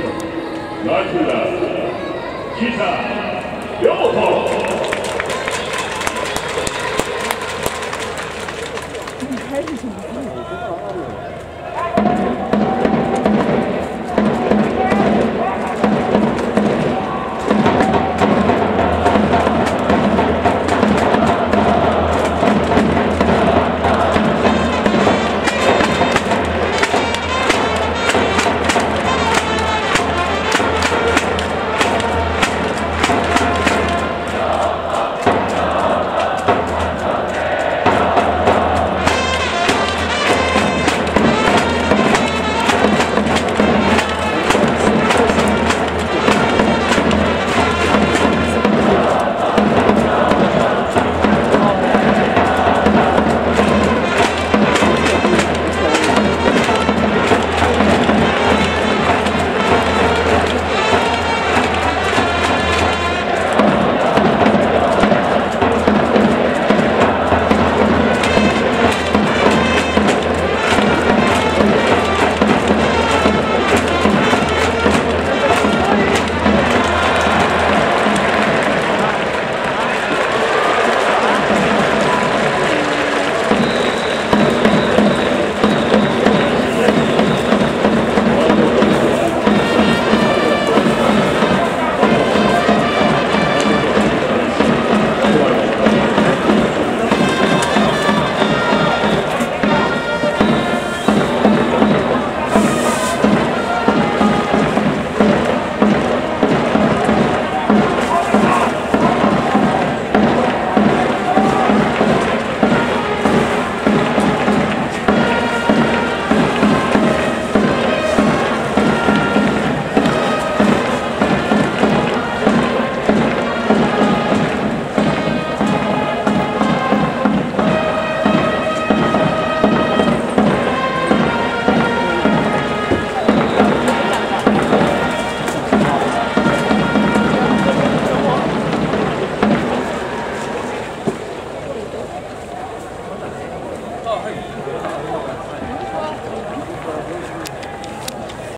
나출라 기사 살기 좀. How are?